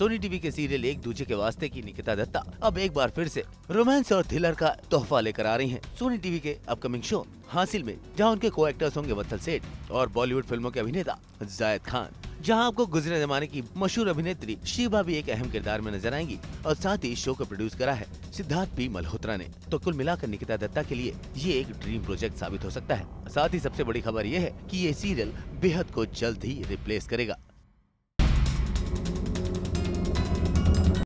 Soni TV के serial एक दूजे के वास्ते की निकिता दत्ता अब एक बार फिर से रोमांस और थ्रिलर का तोहफा लेकर आ रही हैं। सोनी टीवी के अपकमिंग शो, हासिल में, जहाँ उनके को एक्टर्स होंगे वत्सल सेठ और बॉलीवुड फ़िल्मों के अभिनेता जायद खान। जहाँ आपको गुजरे जमाने की मशहूर अभिनेत्री शिवा भी एक अहम किरदार में नज़र आएँगी और साथ ही शो को प्रोड्यूस करा है सिद्धार्थ पी मल्होत्रा ने। तो कुल मिलाकर निकिता दत्ता के लिए ये एक ड्रीम प्रोजेक्ट साबित हो सकता है। साथ ही सबसे बड़ी खबर ये है कि ये सीरियल बेहद को जल्द ही रिप्लेस करेगा।